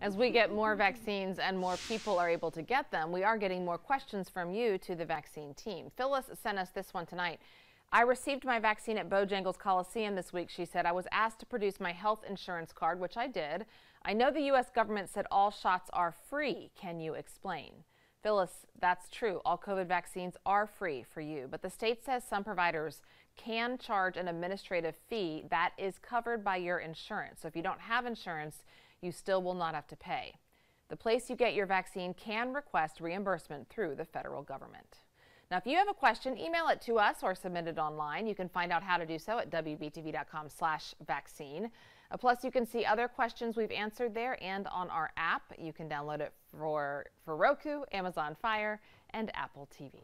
As we get more vaccines and more people are able to get them, we are getting more questions from you to the vaccine team. Phyllis sent us this one tonight. I received my vaccine at Bojangles Coliseum this week. She said I was asked to produce my health insurance card, which I did. I know the U.S. government said all shots are free. Can you explain? Phyllis, that's true. All COVID vaccines are free for you, but the state says some providers can charge an administrative fee that is covered by your insurance. So if you don't have insurance, you still will not have to pay. The place you get your vaccine can request reimbursement through the federal government. Now, if you have a question, email it to us or submit it online. You can find out how to do so at WBTV.com slash vaccine. Uh, plus, you can see other questions we've answered there and on our app. You can download it for, for Roku, Amazon Fire, and Apple TV.